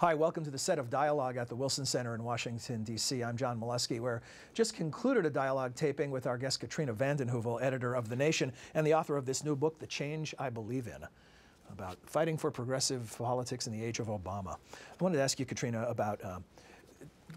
Hi, welcome to the set of dialogue at the Wilson Center in Washington, D.C. I'm John Milewski. We're just concluded a dialogue taping with our guest Katrina vanden Heuvel, editor of The Nation and the author of this new book, The Change I Believe In, about fighting for progressive politics in the age of Obama. I wanted to ask you, Katrina, about uh,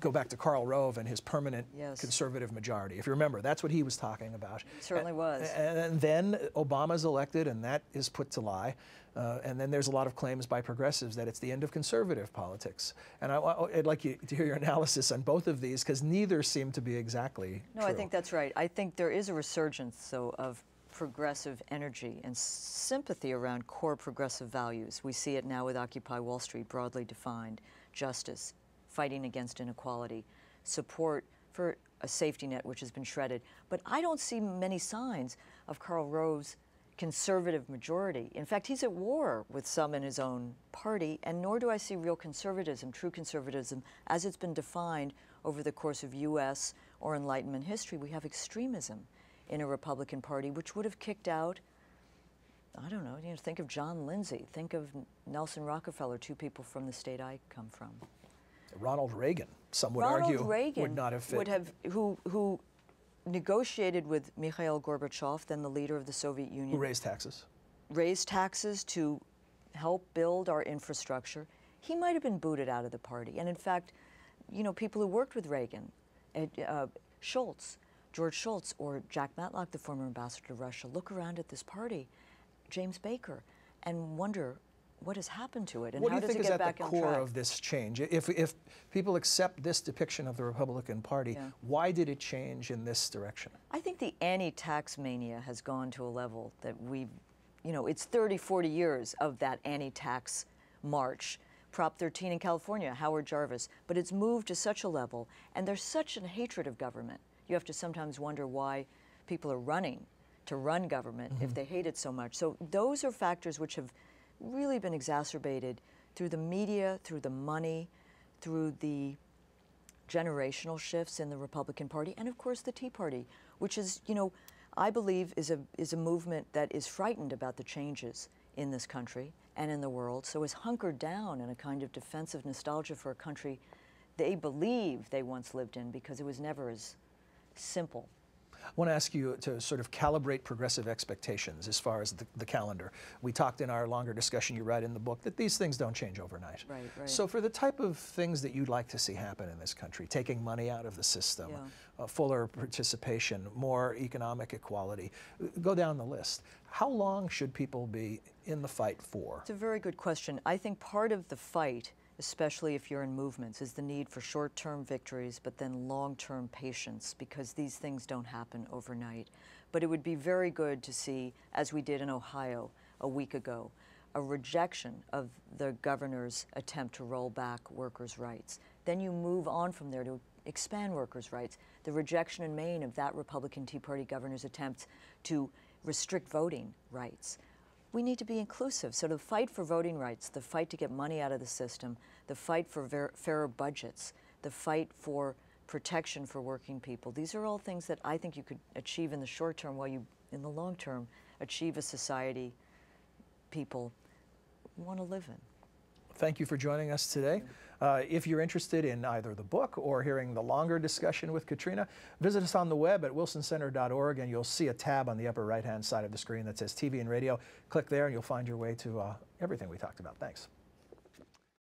go back to Karl Rove and his permanent yes. conservative majority. If you remember, that's what he was talking about. It certainly was. And, and then Obama's elected, and that is put to lie. Uh, and then there's a lot of claims by progressives that it's the end of conservative politics. And I, would like you to hear your analysis on both of these because neither seem to be exactly No, true. I think that's right. I think there is a resurgence, so, of progressive energy and sympathy around core progressive values. We see it now with Occupy Wall Street, broadly defined, justice, fighting against inequality, support for a safety net which has been shredded. But I don't see many signs of Karl Rove's conservative majority. In fact, he's at war with some in his own party, and nor do I see real conservatism, true conservatism, as it's been defined over the course of U.S. or Enlightenment history. We have extremism in a Republican Party, which would have kicked out, I don't know, you know, think of John Lindsay, think of Nelson Rockefeller, two people from the state I come from. Ronald Reagan, some would Ronald argue, Reagan would not have fit. Would have, who, who negotiated with Mikhail Gorbachev, then the leader of the Soviet Union. Who raised taxes. Raised taxes to help build our infrastructure. He might have been booted out of the party. And in fact, you know, people who worked with Reagan, uh, Shultz, George Shultz, or Jack Matlock, the former ambassador to Russia, look around at this party, James Baker, and wonder what has happened to it and what how do you does think it is at the core of this change? If, if people accept this depiction of the Republican Party, Yeah. why did it change in this direction? I think the anti-tax mania has gone to a level that we've, you know, it's 30, 40 years of that anti-tax march. Prop 13 in California, Howard Jarvis, but it's moved to such a level, and there's such a hatred of government. You have to sometimes wonder why people are running to run government if mm-hmm. they hate it so much. So those are factors which have really been exacerbated through the media, through the money, through the generational shifts in the Republican Party, and of course the Tea Party, which is, you know, I believe is a, is a movement that is frightened about the changes in this country and in the world, so is hunkered down in a kind of defensive nostalgia for a country they believe they once lived in because it was never as simple want to ask you to sort of calibrate progressive expectations as far as the, the, calendar. We talked in our longer discussion you write in the book that these things don't change overnight. Right, right. So for the type of things that you'd like to see happen in this country, taking money out of the system, Yeah. uh, fuller participation, more economic equality, go down the list. How long should people be in the fight for? It's a very good question. I think part of the fight, especially if you're in movements, is the need for short term victories, but then long term patience, because these things don't happen overnight. But it would be very good to see, as we did in Ohio a week ago, a rejection of the governor's attempt to roll back workers' rights. Then you move on from there to expand workers' rights. The rejection in Maine of that Republican Tea Party governor's attempt to restrict voting rights. We need to be inclusive. So the fight for voting rights, the fight to get money out of the system, the fight for fairer budgets, the fight for protection for working people, these are all things that I think you could achieve in the short term while you, in the long term, achieve a society people want to live in. Thank you for joining us today. Uh, if you're interested in either the book or hearing the longer discussion with Katrina, visit us on the web at wilsoncenter.org and you'll see a tab on the upper right hand side of the screen that says TV and radio. Click there and you'll find your way to uh, everything we talked about. Thanks.